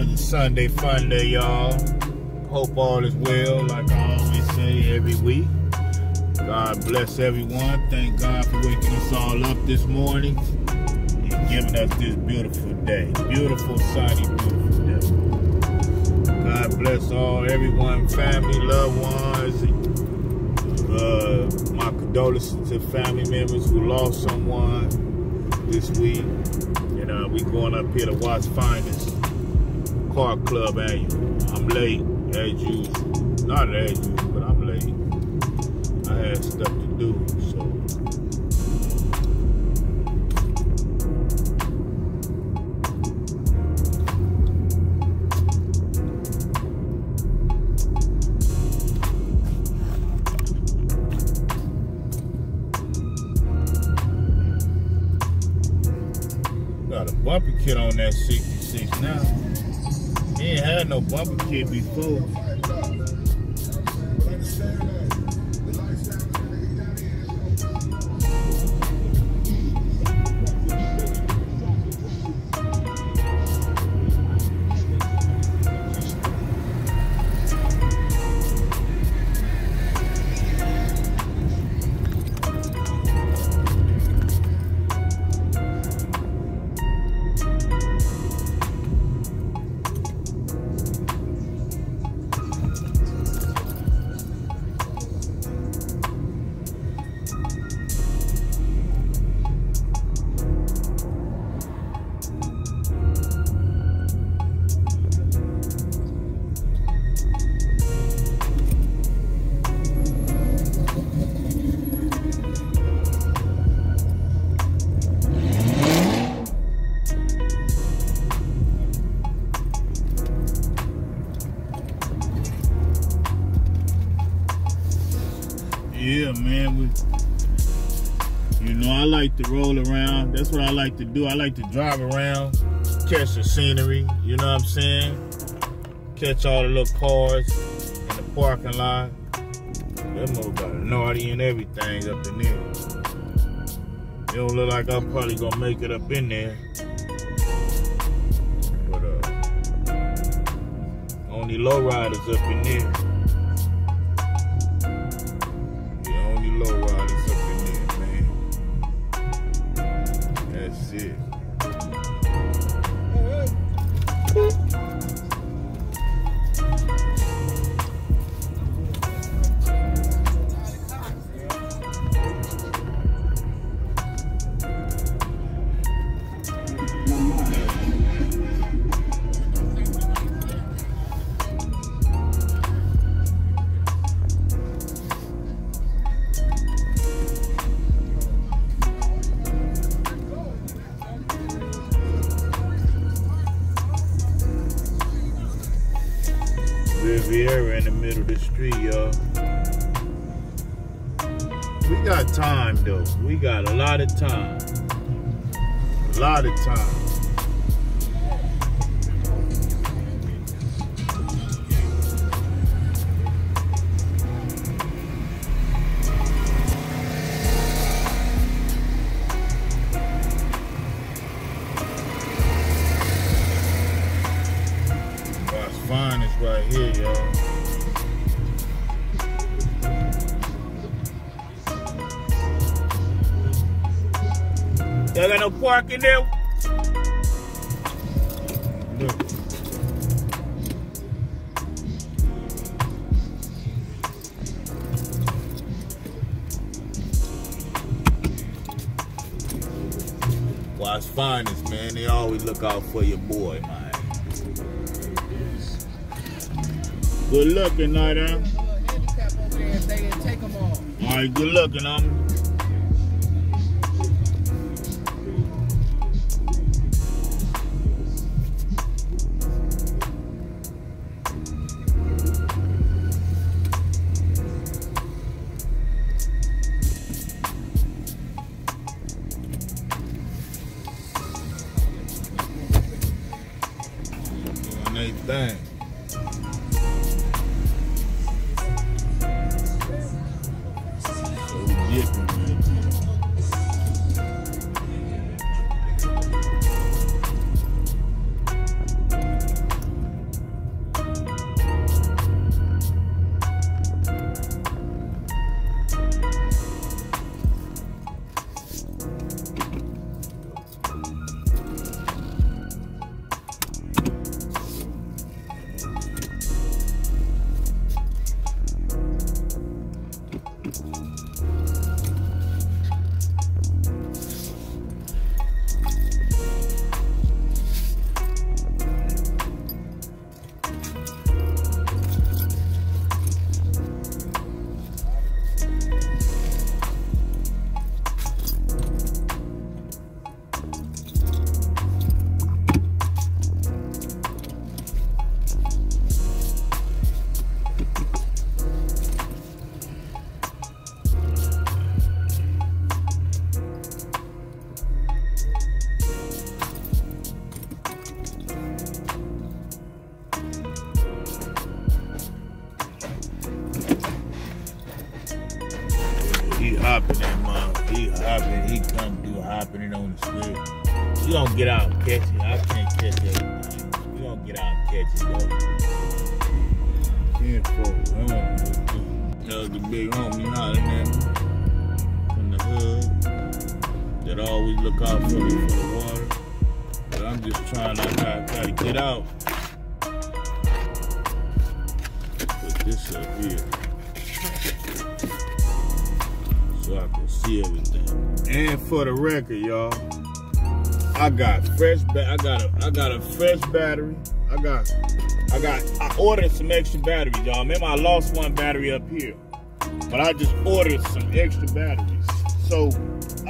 Sunday fun day, y'all. Hope all is well, like I always say every week. God bless everyone. Thank God for waking us all up this morning and giving us this beautiful day. Beautiful, sunny, beautiful day. God bless all, everyone, family, loved ones. Uh, my condolences to family members who lost someone this week. And uh, we going up here to Watts Finest Car Club annual. I'm late, as usual. Not as usual, but I'm late. I had stuff to do, so. Got a bumper kit on that 66 now. He ain't had no kit before. To roll around. That's what I like to do. I like to drive around, catch the scenery. You know what I'm saying? Catch all the little cars in the parking lot. That mother got naughty and everything up in there. It don't look like I'm probably gonna make it up in there. But uh, only lowriders up in there. Fine is right here, y'all. Y'all got no parking there? Look. What's finest, man. They always look out for your boy, man. They didn't take all. Right, good looking, um. Doing fresh battery. I got I got I ordered some extra batteries, y'all. Remember I lost one battery up here. But I just ordered some extra batteries. So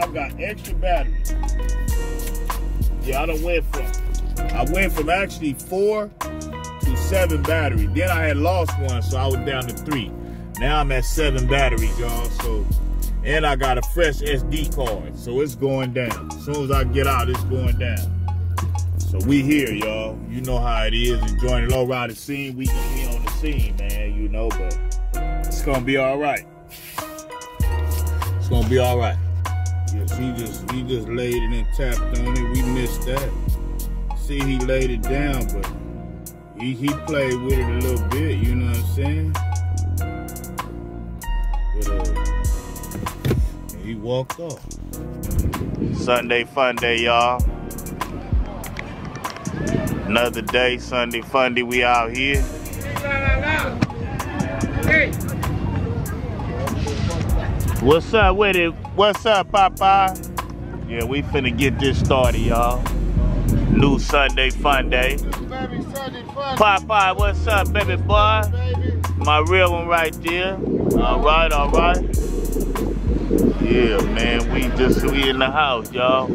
I got extra batteries. Yeah, I done went from I went from actually four to seven batteries. Then I had lost one, so I was down to three. Now I'm at seven batteries, y'all. So and I got a fresh SD card, so it's going down. As soon as I get out, it's going down. So we here, y'all. You know how it is. Enjoying the low rider scene. We be on the scene, man. You know, but it's gonna be all right. It's gonna be all right. Yes, he just he just laid it and tapped on it. We missed that. See, he laid it down, but he he played with it a little bit. You know what I'm saying? But uh, he walked off. Sunday fun day, y'all. Another day, Sunday fun day. We out here. What's up with it? What's up, Popeye? Yeah, we finna get this started, y'all. New Sunday fun day. baby, Sunday fun, Popeye, what's up, baby boy? My real one right there. All right, all right. Yeah, man, we just we in the house, y'all.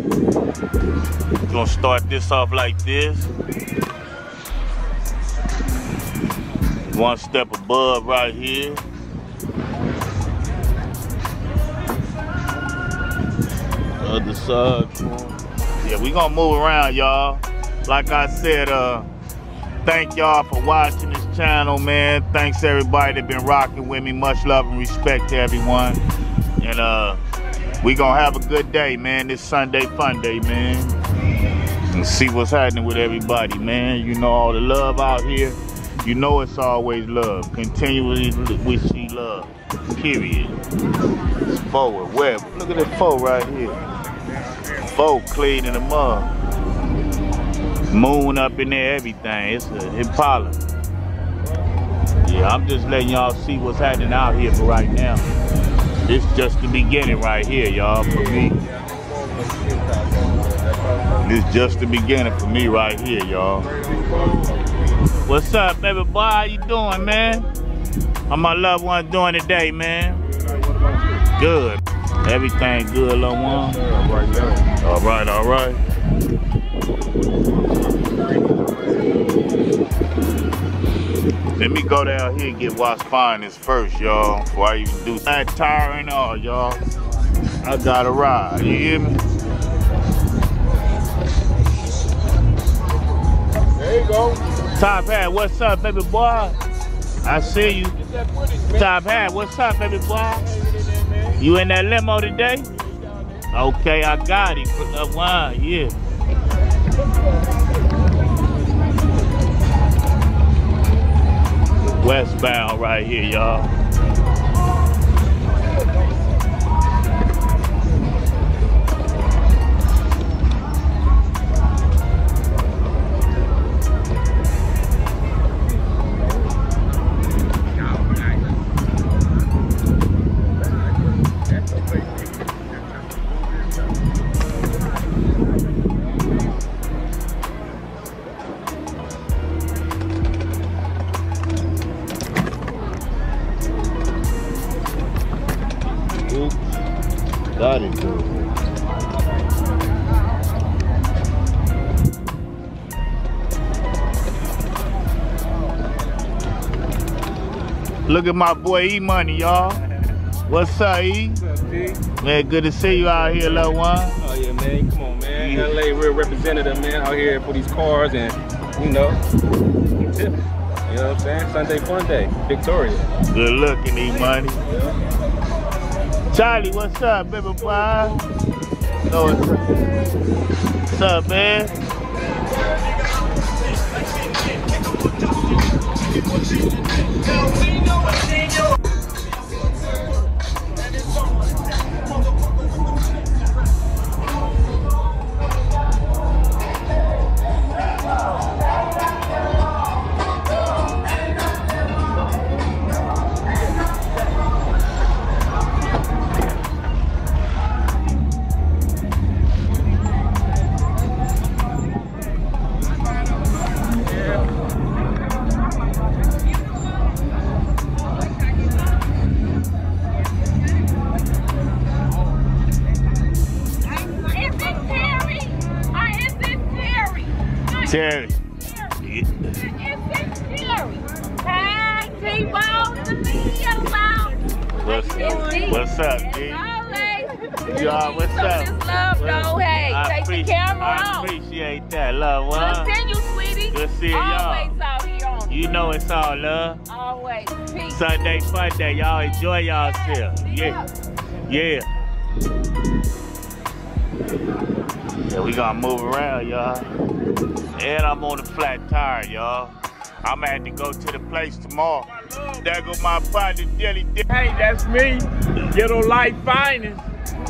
Gonna start this off like this. One step above right here. Other side. Yeah, we gonna move around, y'all. Like I said, uh, thank y'all for watching this channel, man. Thanks everybody that been rocking with me. Much love and respect to everyone. And uh, we gonna have a good day, man. This Sunday fun day, man. And see what's happening with everybody, man. You know all the love out here. You know it's always love. Continually we see love. Period. It's forward. Web. Look at this foe right here. Foe clean in the mud. Moon up in there, everything. It's a Impala. Yeah, I'm just letting y'all see what's happening out here for right now. It's just the beginning right here, y'all, for me. This just the beginning for me right here, y'all. What's up, baby boy? How you doing, man? How my loved one doing today, man? Good. Everything good, little one? All right, all right. Let me go down here and get what's finest first, y'all, before I even do that tire and all, y'all. I gotta ride, you hear me? Top hat, what's up, baby boy? I see you. Top hat, what's up, baby boy? You in that limo today? Okay, I got it. Put up wine, yeah. Westbound right here, y'all. Look at my boy E Money, y'all. What's up, E? What's up, P? Man, good to see you out here, little one. Oh yeah, man. Come on, man. Yeah. LA real representative, man, out here for these cars and you know. You know what I'm saying? Sunday fun day, Victoria. Good looking, E Money. Charlie, what's up, baby boy? No. What's up, man? I'm gonna have to go to the place tomorrow. There go my partner, Dilly Dilly. Hey, that's me. Ghetto Life Finest.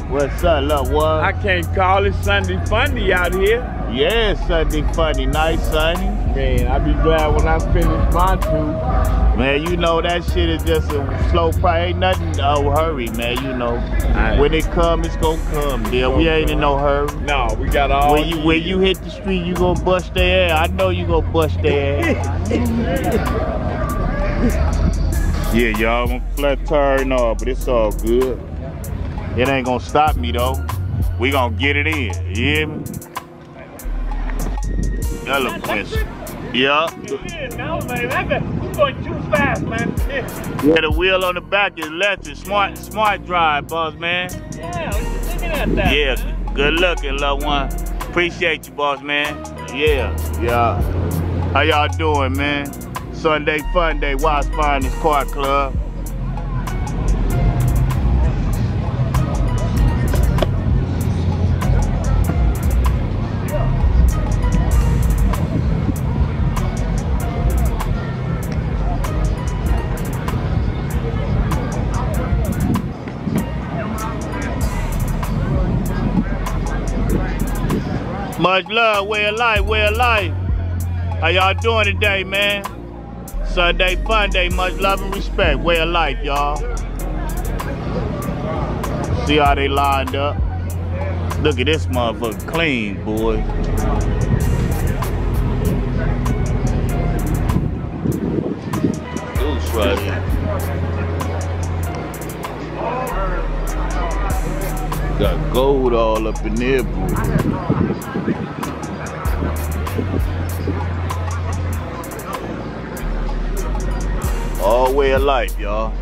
What's up, love one? I can't call it Sunday Fundy out here. Yeah, Sunday funny, nice Sunny. Man, I'll be glad when I finish my two. Man, you know that shit is just a slow price. Ain't nothing oh hurry, man. You know, Aight. when it come, it's gonna come. Dear, we ain't in no hurry. No, we got all. When you when you hit the street, you gonna bust their ass. I know you gonna bust their ass. yeah, y'all, I'm flat tire and all, but it's all good. It ain't gonna stop me though. We gonna get it in. You hear me? Eloquence. Yeah. No, man, that's you going too fast, man. Yeah, the wheel on the back is electric. Smart, smart drive, boss man. Yeah, looking at that. Yeah, good looking, loved one. Appreciate you, boss man. Yeah, yeah. How y'all doing, man? Sunday fun day, Watts Finest Car Club. Much love, way of life, way of life. How y'all doing today, man? Sunday fun day, much love and respect, way of life, y'all. See how they lined up? Look at this motherfucker clean, boy. Goose right. Got gold all up in there, boy. All way of life, y'all.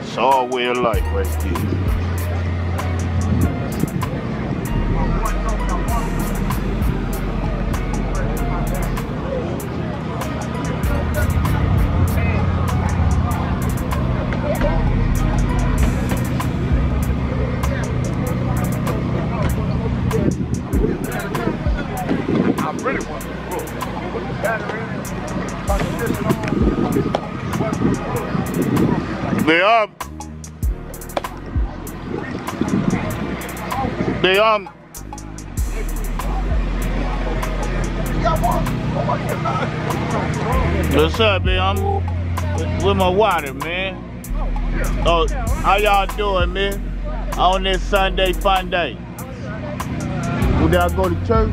It's all way of life right there. I really want to. Put the battery in They are. They are. What's up, man? I'm with my water, man. Oh, how y'all doing, man? On this Sunday fun day. Did I go to church?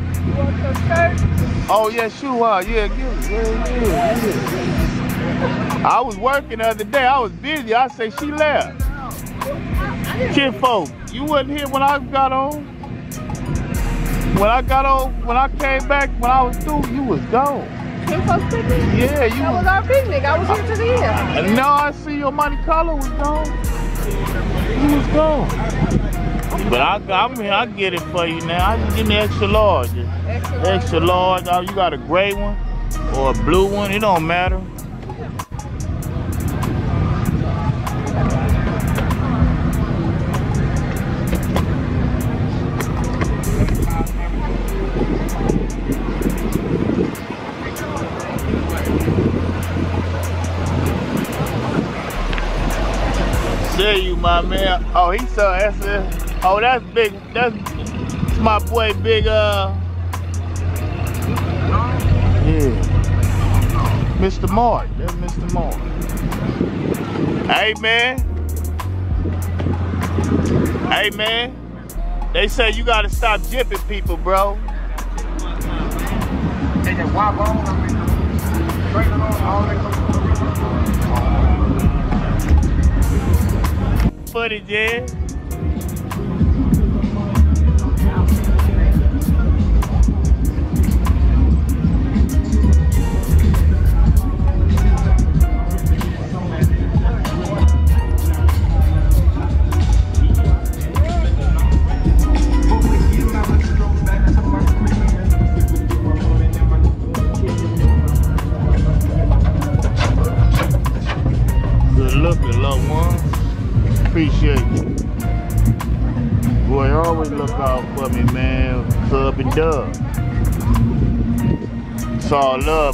Oh yeah, sure. huh? Yeah, give it. Yeah, yeah, yeah. I was working the other day. I was busy. I say she left. Kinfolk, you wasn't here when I got on. When I got on, when I came back, when I was through, you was gone. Picnic? Yeah, you That was was. our picnic. I was here to the end. No, I see your money Carlo was gone. You was gone. But I, I'm here. I get it for you now. I just give me extra large. Extra large. Oh, you got a gray one or a blue one? It don't matter. Oh, he saw that's it. Oh, that's big. That's, my boy, big. Uh, yeah, Mr. Mark. That's Mr. Mark. Hey, man. Hey, man. They say you gotta stop jipping people, bro. Take that mean, straight on, all that. Footage, yeah.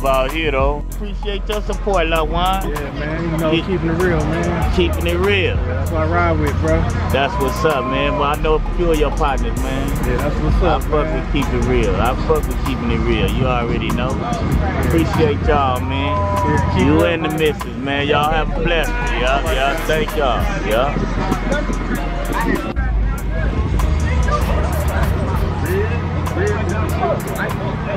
Love out here, though. Appreciate your support, loved one. Yeah, man. You know, Keep- keeping it real, man. Keeping it real. Yeah, that's what I ride with, bro. That's what's up, man. Well, I know a few of your partners, man. Yeah, that's what's up, I up, fuck man. with keep it real. I fuck with keeping it real. You already know. Appreciate y'all, man. Yeah, keep You it and the missus, man. Y'all have a blessed one. Yeah, yeah. Thank y'all. Yeah. Yeah,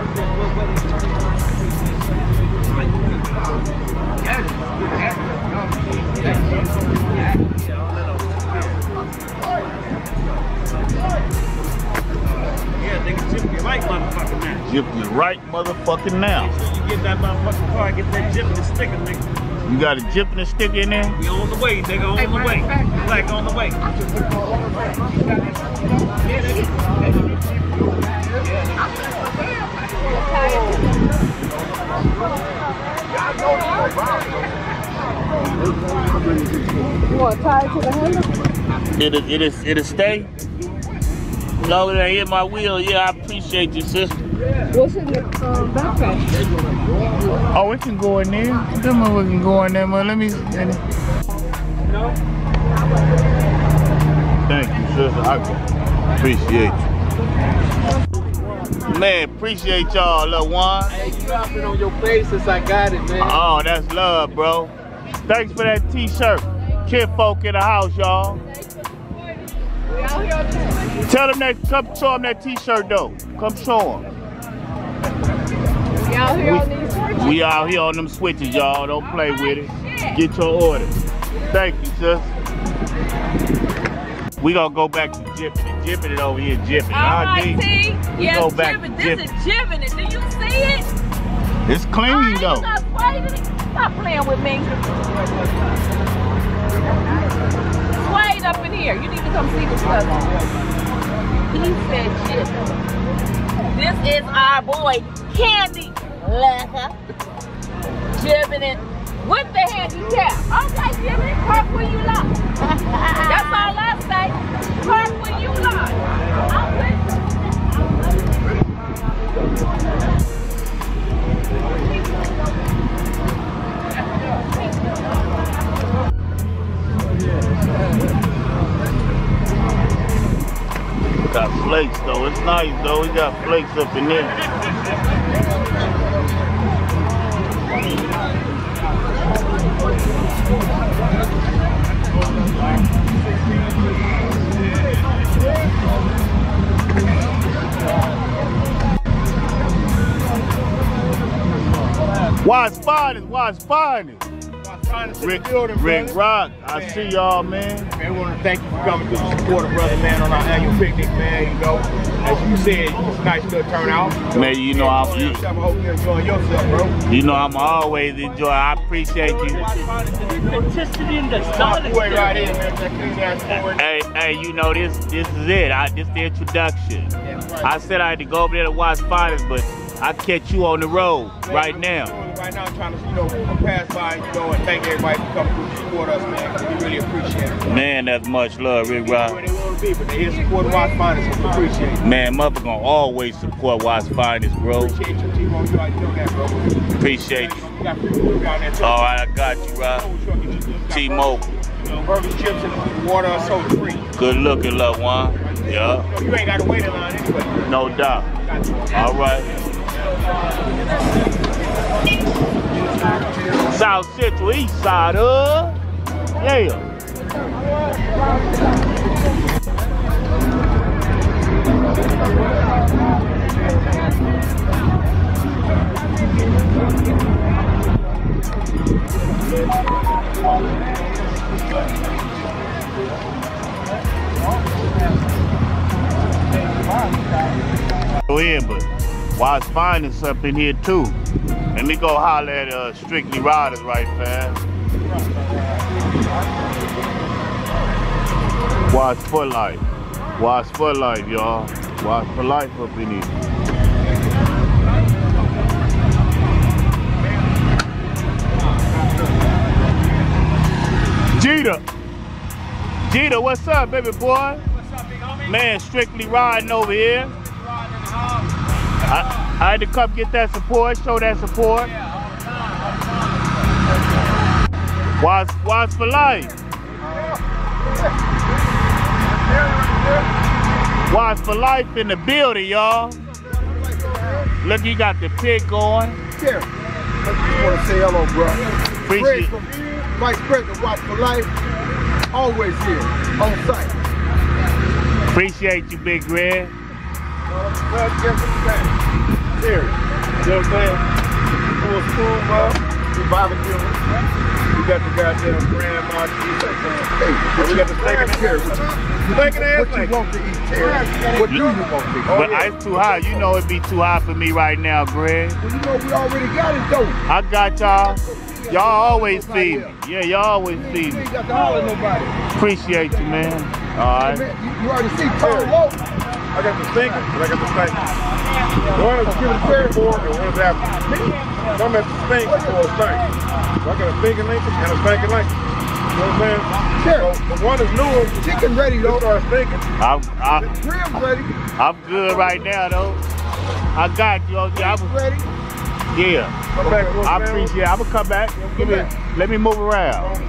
right, motherfucker, now. Jip you right motherfucking now. You get that motherfucking car, get that chip and sticker, nigga. You got a jip and a stick in there? We on the way, nigga, on the way. Black on the way. You want to tie it to the handle? It'll, it'll, it'll stay. Longer than hit my wheel. Yeah, I appreciate you, sister. What's in the um, backpack? Oh, we can go in there. Them we can go in there, man. Let me. Let me. Thank you, sister. I appreciate you. Man, appreciate y'all, little one. Hey, you have been on your face since I got it, man. Oh, that's love, bro. Thanks for that t-shirt. Kid folk in the house, y'all. Tell them that, come show them that t-shirt though. Come show them. We out here on these switches. We out here on them switches, y'all. Don't play oh, with it. Get your order. Thank you, sis. We gonna go back to jipping it. Jipping it over here, jipping. All right? T. We Yes, go back jibbing. to This is jibbing it. Do you see it? It's clean Oh, though. Stop playing with me. Suede up in here. You need to come see this stuff. He said jibbing. This is our boy, Candy Leather. Jibbing it with the handicap. Okay, it. Park where you like. That's all I say. Park where you like. Got flakes though. It's nice though. We got flakes up in there. Why Watts finest, Watts finest. Rick, Rick Rock, I see y'all, man. Man, we want to thank you for coming through to support a brother, man, on our annual picnic, man. You know, as you said, it's a nice little turnout. Man, you know I'm, you, I hope you're enjoying yourself, bro. you know I'm always enjoy. I appreciate you. Boy, right here, man. That clean ass. Hey, hey, you know this this is it. I this the introduction. I said I had to go over there to watch finals, but I catch you on the road right now. Right now, I'm trying to, you know, pass by, you know, and thank everybody for coming through to support us, man. We really appreciate it. Man, that's much love, Rick Rock. Where they want to be, but they here supporting Watts Finest, so we appreciate it. Man, mother gonna always support Watts Finest, bro. Appreciate you, T-Bone. You already know that, bro. Appreciate you. Got free food down there, too. All right, I got you, Rock. Sure, you just- T-Mobile. know, burgers, chips, and water are sold free. Good looking, loved one. Yeah, You, know, you ain't got to wait in line anyway. no doubt. All right. South Central East Side. Go in, but while it's finding something here too. Let me go holler at uh, Strictly Riders right fast. Watch for life. Watch for life, y'all. Watch for life up in here. Jeter. Jeter, what's up, baby boy? Man, strictly riding over here. I, I had to come get that support, show that support. Watch, watch for life. Watch for life in the building, y'all. Look, you got the pit going. Here. I just want to say hello, bro. Fred Appreciate from Vice President Watch for Life. Always here, on site. Appreciate you, Big Red. Back. You know what I'm saying? Full school, bro. We barbecue. We got the goddamn Grand Marquis. Hey, we got the steak and and ass What you want to eat, Terry? What do you want to eat? But it's too hot. You know it'd be too hot for me right now, Greg. Well, you know we already got it, though. I got y'all. Y'all always feed me. Yeah, y'all always feed me. Appreciate you, man. All right. You, already see Low. I got the steak and I got the steak. One is giving Terry for and one is after. So I'm at the steak for a steak. So I got a steak and Lincoln and a steak and Lincoln. You know what I'm saying? Terry, So the one is newer. chicken ready, You though. start thinking. I'm, I, Ribs ready. I'm good right now, though. I got you. Yeah, I'm, Ready. yeah. Come back to I appreciate it. I'm gonna come back. Give me, let me move around.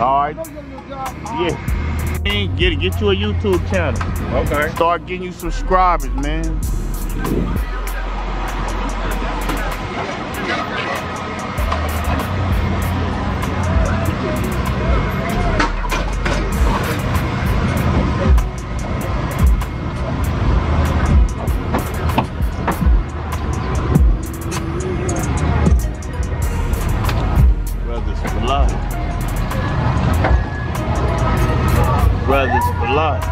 All right. Go get a little job. Yeah. Get get you a YouTube channel. Okay. Start getting you subscribers, man. Brothers for life.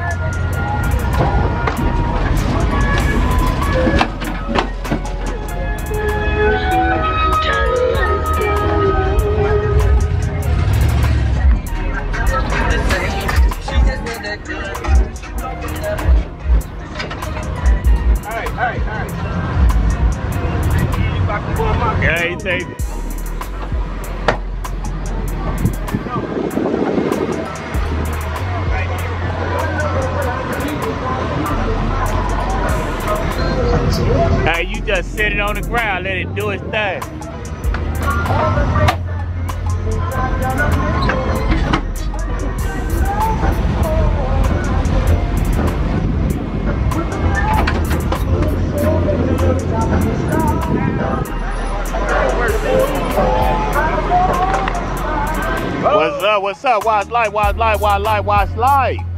Yeah, you think? Hey, you just sit it on the ground, let it do its thing. What's up? What's up? Watch life, watch life, watch life, watch life. Yeah.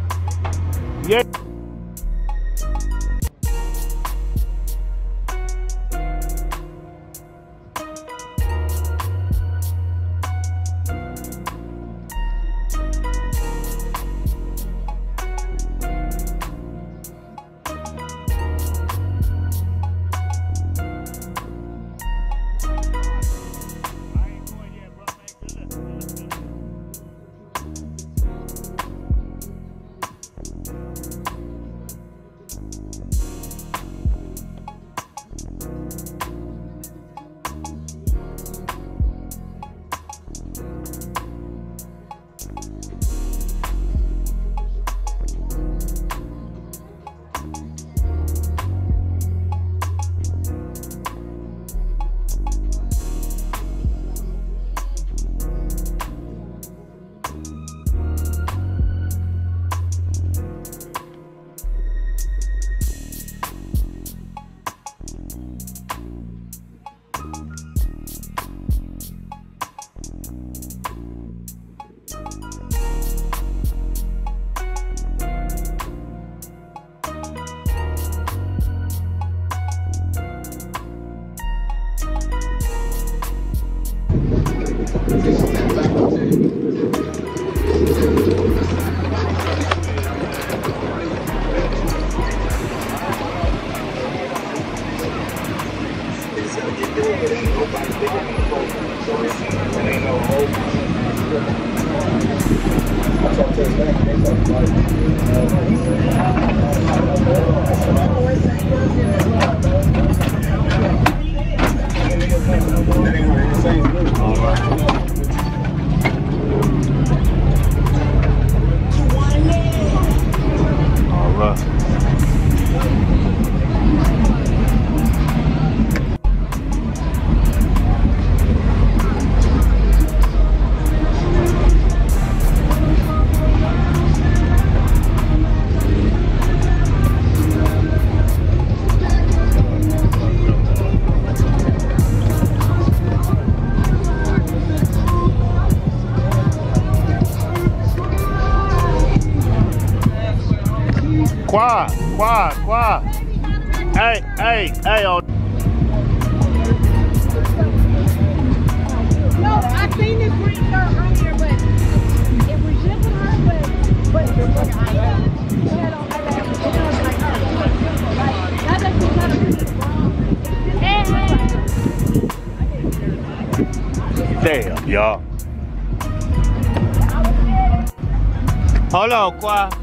Hold on, quiet.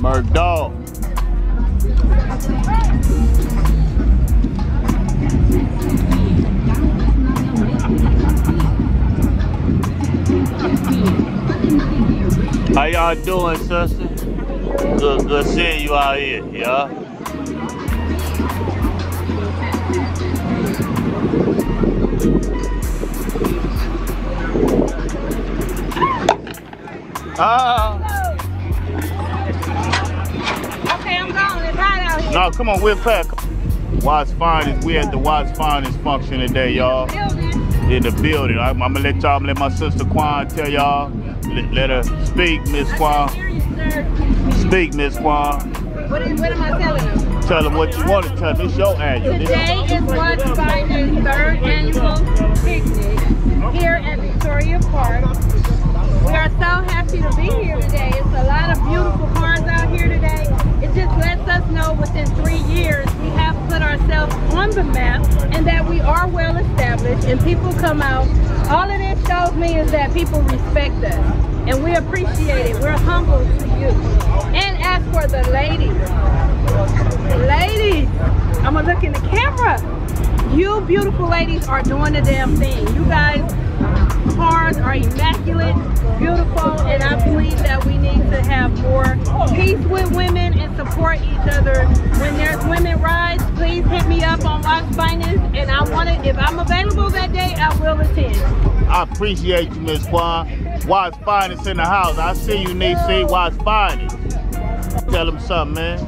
Murdoch. How y'all doing, sister? Good, good seeing you out here, yeah? Ah, Okay, I'm gone. It's hot out here. no, come on, we're back. Watts Finest, we at the Watts Finest function today, y'all. In the building. I'm, I'm gonna let y'all, let my sister Quan tell y'all. Let, let her speak, Miss Quan. you. Speak, Miss Quan. What, is, what am I telling them? Tell them what you want to tell them. It's your annual. Today is Watts Finest third annual picnic here at Victoria Park. We are so happy to be here today. It's a lot of beautiful cars out here today. It just lets us know within three years we have put ourselves on the map and that we are well established and people come out. All of this shows me is that people respect us and we appreciate it. We're humble to you. And as for the ladies, ladies, I'm gonna look in the camera. You beautiful ladies are doing the damn thing. You guys, cars are immaculate, beautiful, and I believe that we need to have more peace with women and support each other. When there's women rides, please hit me up on Watts Finest, and I want to, if I'm available that day, I will attend. I appreciate you, Miss Quan. Watts Finest in the house. I see you, Nisi. Watts Finest. Tell them something, man.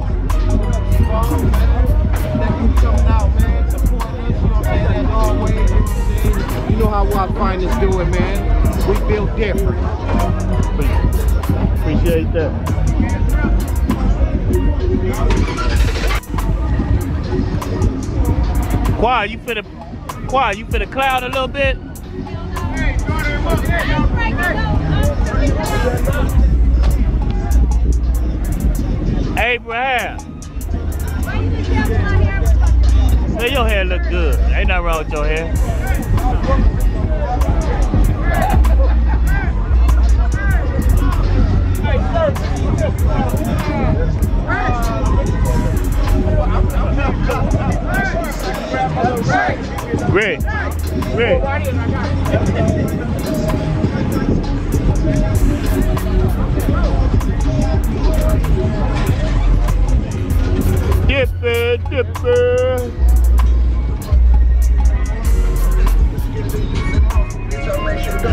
You know how Watts Finest do it, man. We build different. Appreciate that. Quiet, you finna, quiet, you finna cloud a little bit? Abraham, man, your hair look good. Ain't nothing wrong with your hair. Rick, Rick dipper, dipper. It's a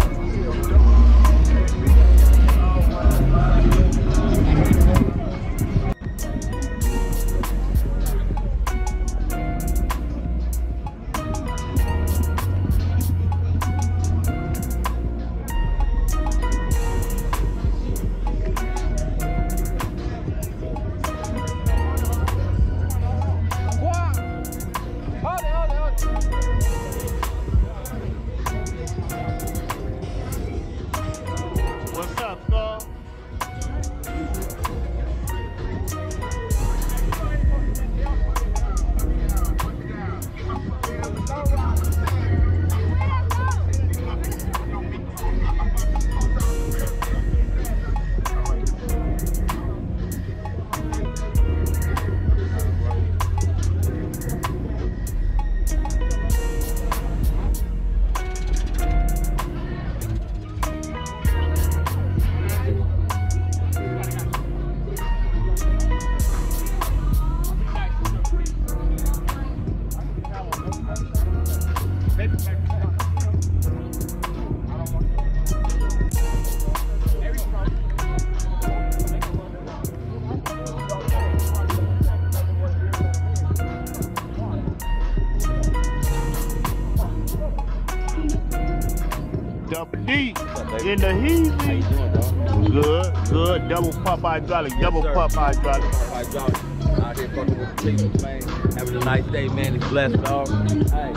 in the How you doing, dog? Good, good. Double pump hydraulic, double sir. pump hydraulic. Hydraulic. Out here fucking with the man. Having a nice day, man. It's blessed, dog. Hey,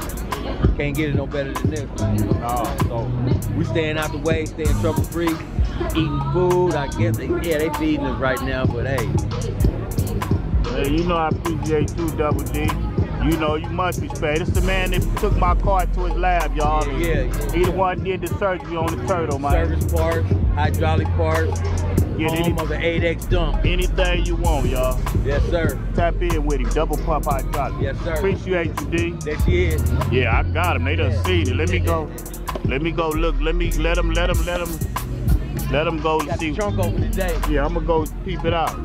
can't get it no better than this, man. No. So we staying out the way, staying trouble free, eating food. I guess they, yeah, they feeding us right now, but hey, Hey, you know I appreciate you, Double D. You know, you must respect. It's the man that took my car to his lab, y'all. Yeah, yeah, yeah. He the one did the surgery on the turtle, man. service parts, hydraulic parts, Get home any, of the Adex dump. anything you want, y'all. Yes, sir. Tap in with him. Double pump hydraulic. Yes, sir. Appreciate you, D. She is. Yeah, I got him. They done Yeah. seen it. Let me go. Let me go look. Let me let him. Let him. Let him. Let him go Got see. the trunk open today. Yeah, I'm gonna go peep it out.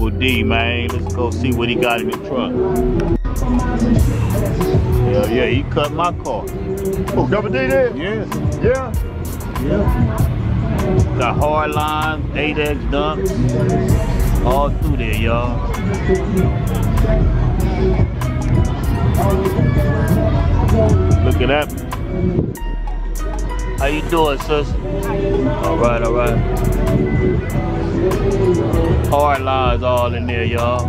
Double D, man. Let's go see what he got in the truck. Hell yeah, he cut my car. Oh, Double D did? Yeah. Yeah. Yeah. Got hard lines, Adex dumps, all through there, y'all. Look at that. How you doing, sis? All right, all right. Hard lines all in there, y'all.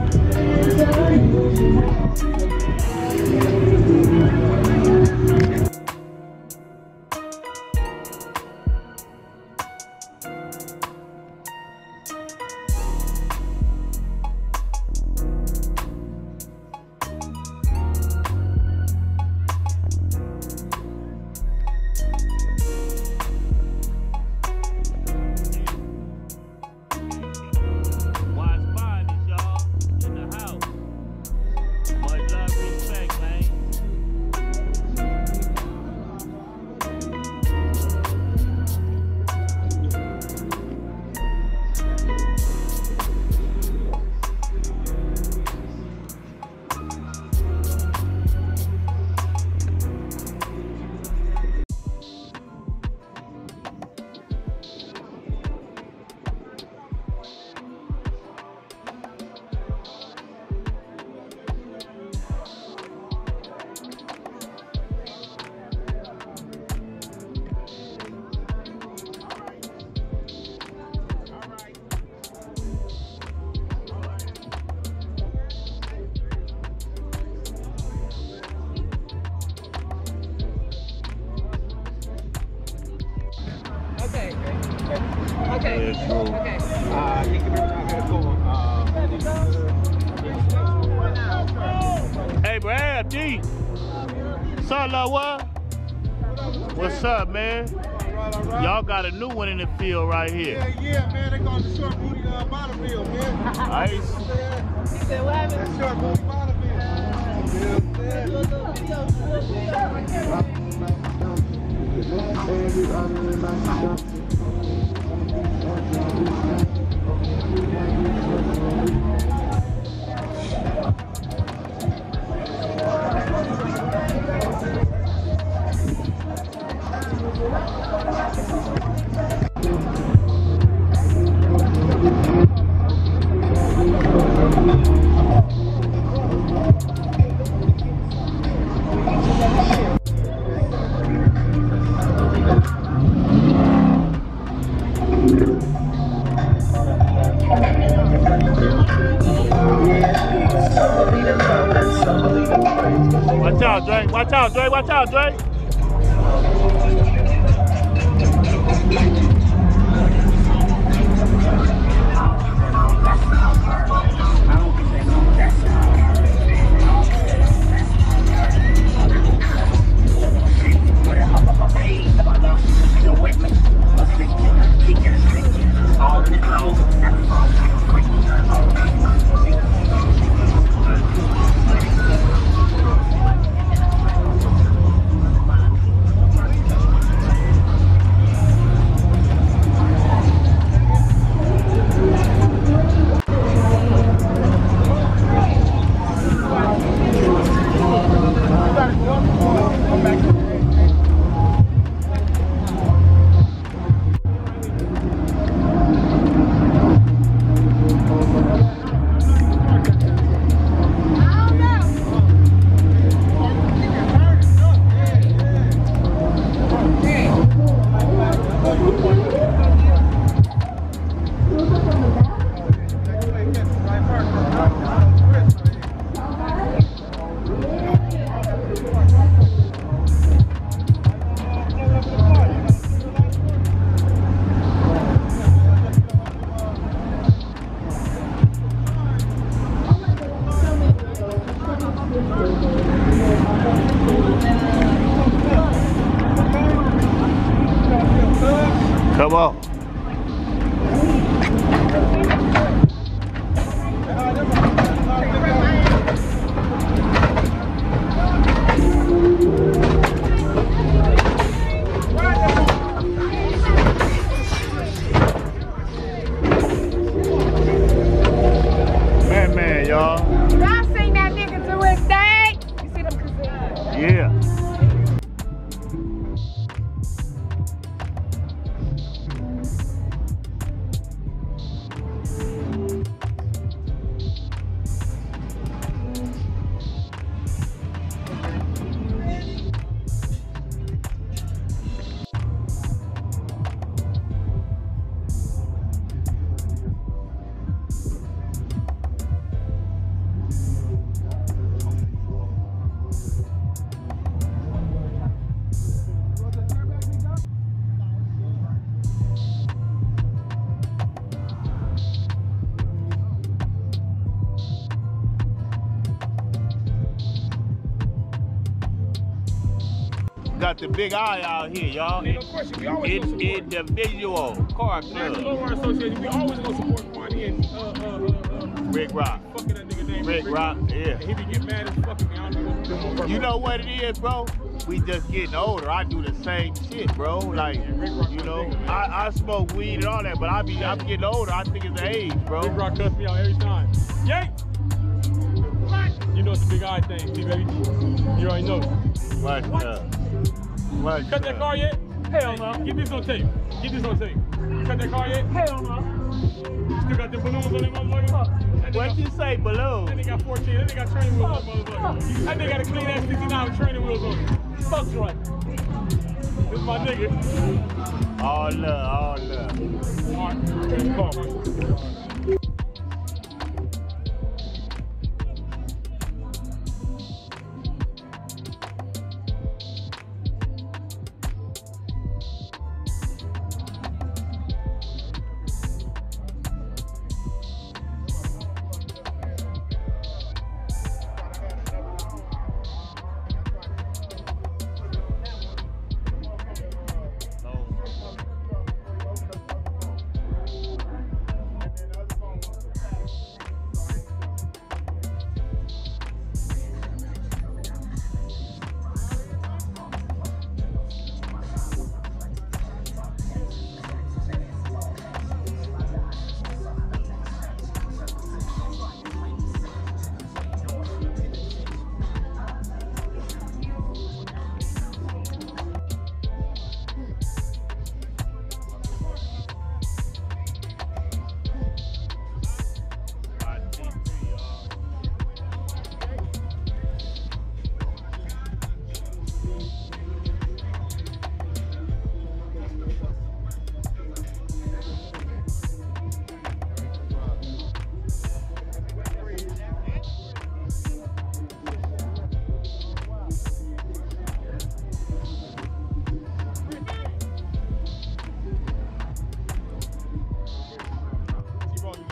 Got a new one in the field right here. Yeah, yeah, man. They call the short booty uh, bottom bill, man. Nice. He out, big eye out here, y'all. No question. We always support. individual car club. Association, we always gonna support Kwani and uh, uh, uh, uh, Rick Rock. fucking that nigga name. Rick Rock, yeah. And he be getting mad as fuck at me. I don't know what. You know what it is, bro? We just getting older. I do the same shit, bro. Like, you know, I, I smoke weed and all that, but I be I'm getting older. I think it's the age, bro. Rick Rock cuss me out every time. Yank! You know it's a big eye thing, see, baby. You already know. What? What? Cut that car yet? Hell no. Get this on tape. Get this on tape. Cut that car yet? Hell no. Still got the balloons on that motherfucker? That What you say, That balloon? nigga got 14. That nigga got training wheels on that motherfucker. That nigga got a clean ass 69 with training wheels on it. Fuck right. This is my nigga. All love, all love. Alright. Car, man.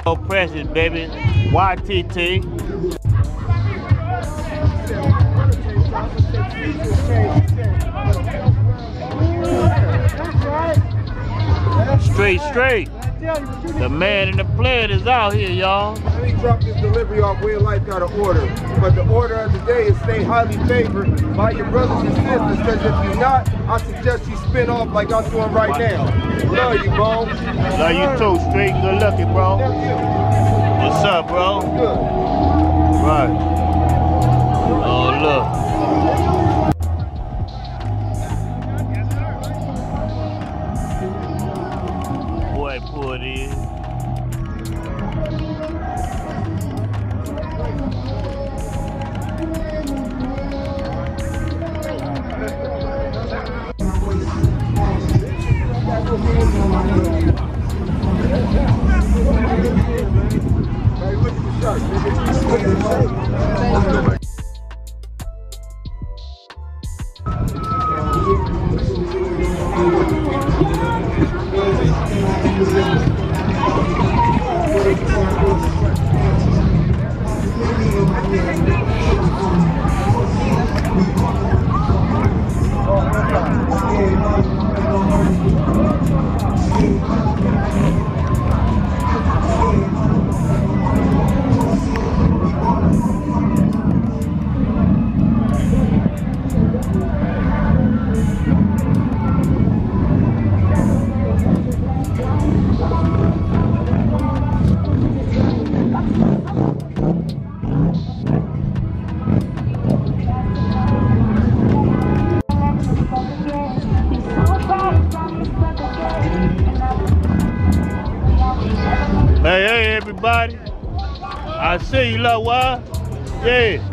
So precious, baby. YTT. Straight, straight. The man and the planet is out here, y'all. Let me drop this delivery off where life got an order. But the order of the day is stay highly favored by your brothers and sisters. Because if you're not, I suggest you spin off like I'm doing right now. Love you, bro. Love you too, straight. Good looking, bro. What's up, bro? Good. Right. Oh, look. You, love what? Yeah.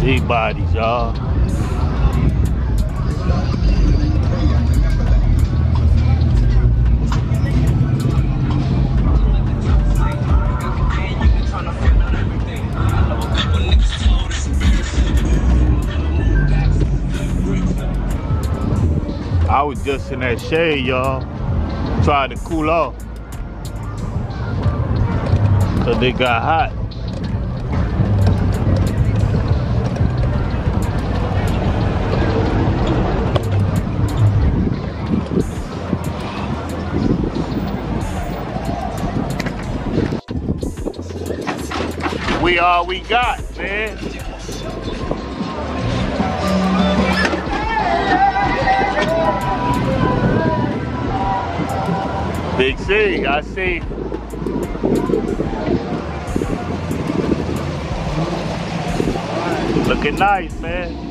Big bodies, y'all. Was just in that shade, y'all, trying to cool off. Cause they got hot. We all we got, man. Big C, I see. Looking nice, man.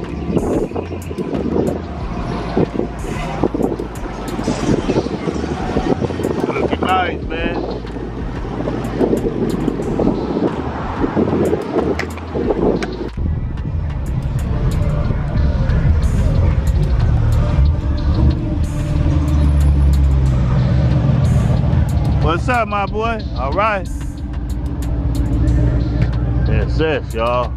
What's up, my boy? All right. That's it, y'all.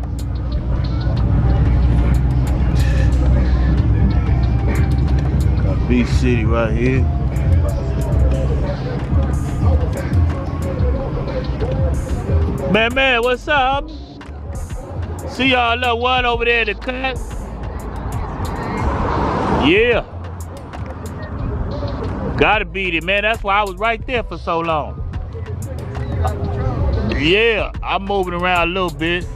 Got City right here. Man, man, what's up? See y'all little one over there in the cut? Yeah. Gotta beat it, man. That's why I was right there for so long. Yeah, I'm moving around a little bit.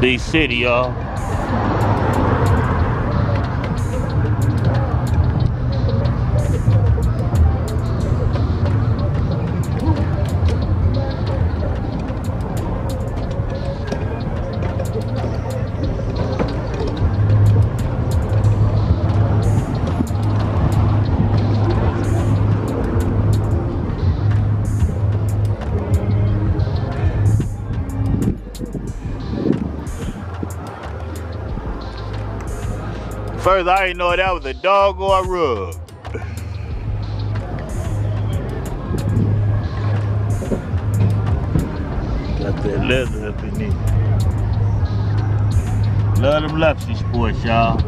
Big city, y'all. First, I didn't know that was a dog or a rug. Got that leather up in there. Love them lepsy sports, y'all.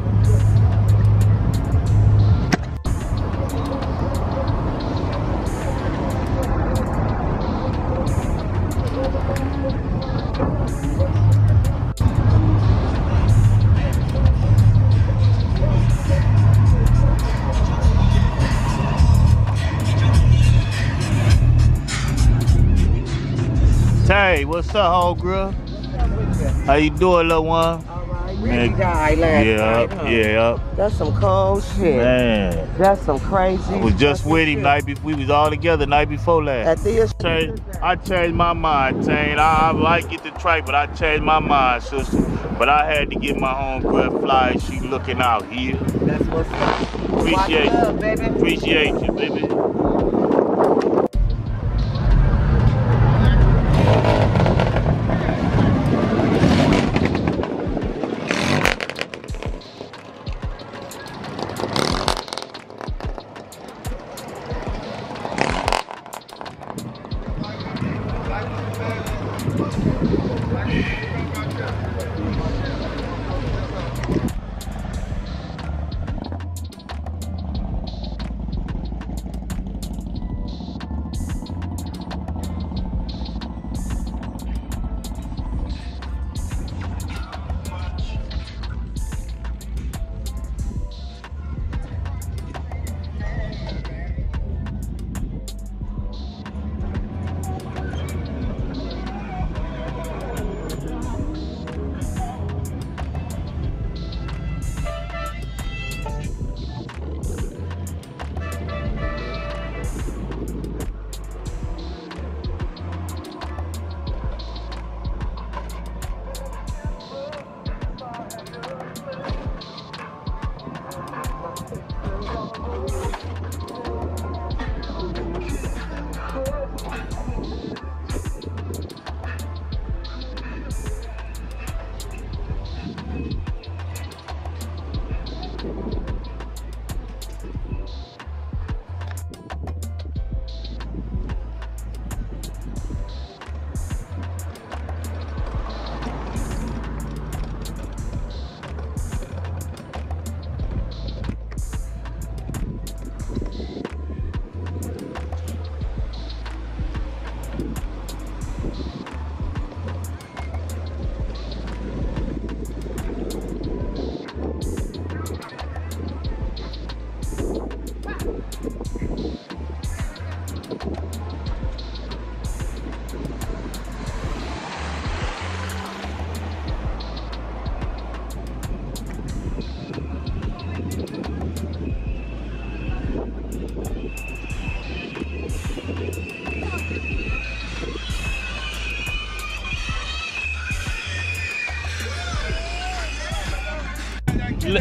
Tay, what's up, whole girl? How you doing, little one? Alright, Really died last yeah, night, huh? yeah, That's some cold shit. man. That's some crazy. I was just with him shit. night before. We was all together night before last. At this I changed my mind, Tane. I, I like it to try, but I changed my mind, sister. But I had to get my homegirl fly. She looking out here. That's what's up. Appreciate baby. Appreciate you, baby.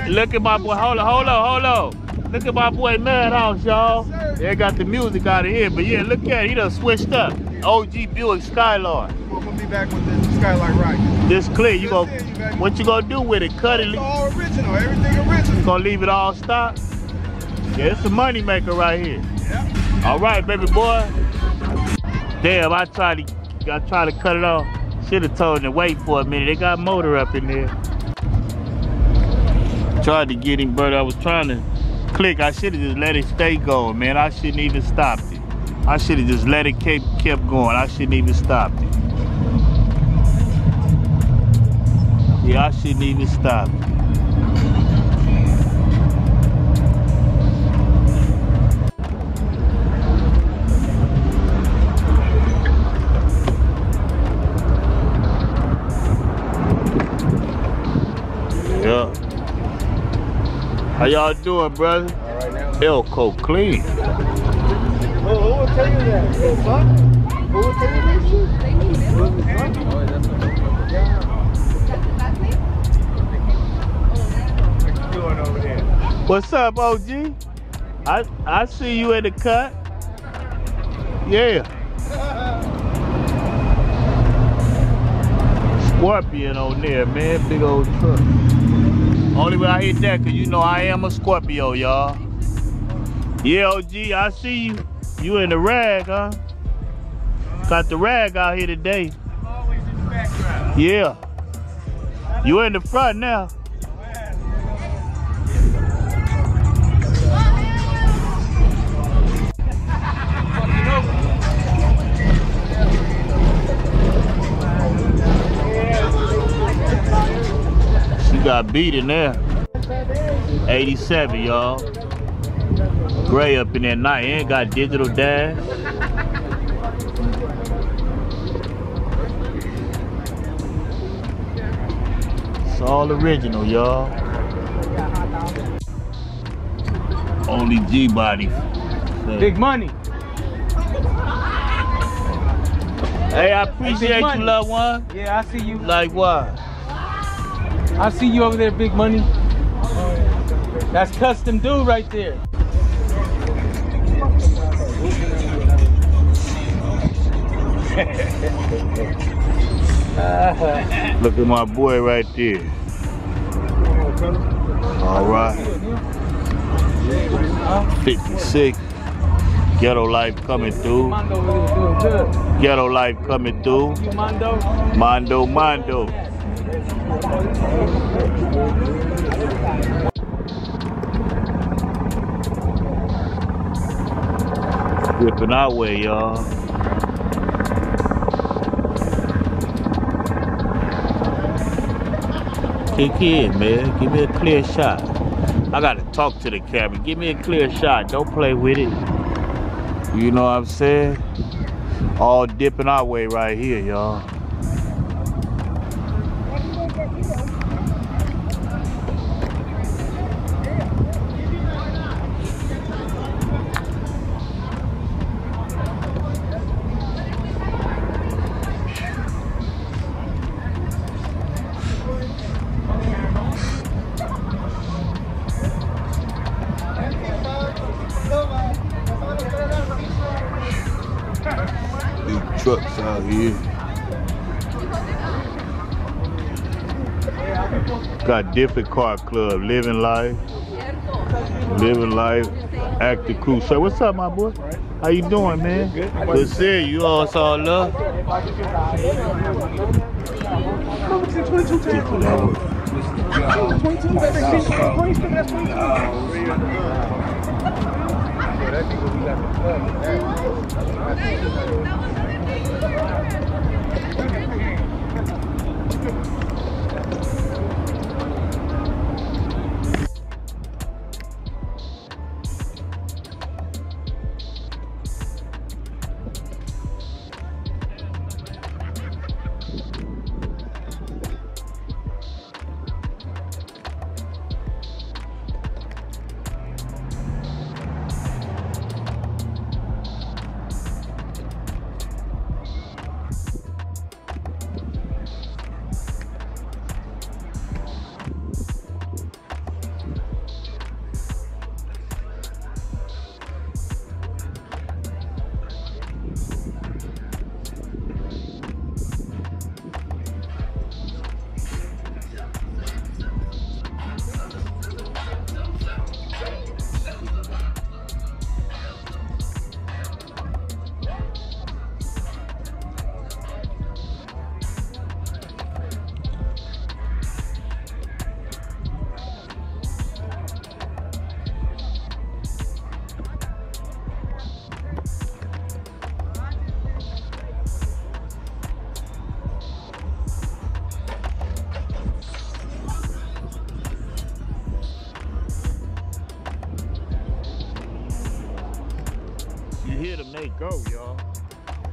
Look at my boy. Hold on, hold on, hold on. Look at my boy Madhouse, y'all. They got the music out of here, but yeah, look at it. He done switched up. OG Buick Skylark. We're gonna be back with this Skylark right. This clear. You go. What you gonna do with it? Cut it. It's all original, everything original. Gonna leave it all stock? Yeah, it's a money maker right here. Yeah. All right, baby boy. Damn, I tried to, I tried to cut it off. Should have told them to wait for a minute. They got motor up in there. Tried to get him, but I was trying to click. I should have just let it stay going, man. I shouldn't even stopped it. I should have just let it keep kept going. I shouldn't even stopped it. Yeah, I shouldn't even stop it. Y'all doing, brother? All right. Elko clean. Who, will tell you that? Who will tell you? What's up, OG? I I see you in the cut. Yeah. Scorpion on there, man. Big old truck. Only way I hit that, cause you know I am a Scorpio, y'all. Yeah, OG, I see you. You in the rag, huh? Got the rag out here today. I'm always in the Yeah. You in the front now. Got beat in there. 87, y'all. Gray up in there night. Ain't got digital dash. It's all original, y'all. Only G body. Big money. Hey, I appreciate you, loved one. Yeah, I see you. Like what? I see you over there, big money. That's custom dude right there. Look at my boy right there. All right. 56. Ghetto life coming through. Ghetto life coming through. Mondo, Mondo. Whipping our way, y'all. Kick in, man. Give me a clear shot. I gotta talk to the camera. Give me a clear shot. Don't play with it. You know what I'm saying? All dipping our way right here, y'all. Different car club, living life, living life, active crew. So what's up, my boy? How you doing, man? Good. Good seeing you. All saw love. Go, y'all.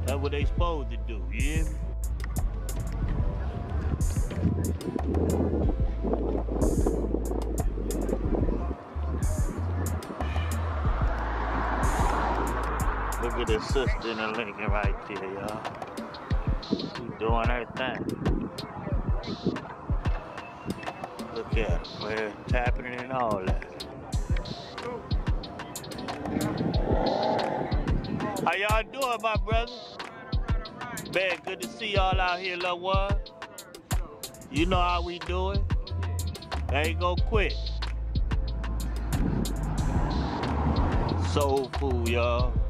That's what they supposed to do, yeah? Look at this sister in the Lincoln right there, y'all. She doing her out here, little one. You know how we do it. They Ain't gonna quit. Soul food, y'all.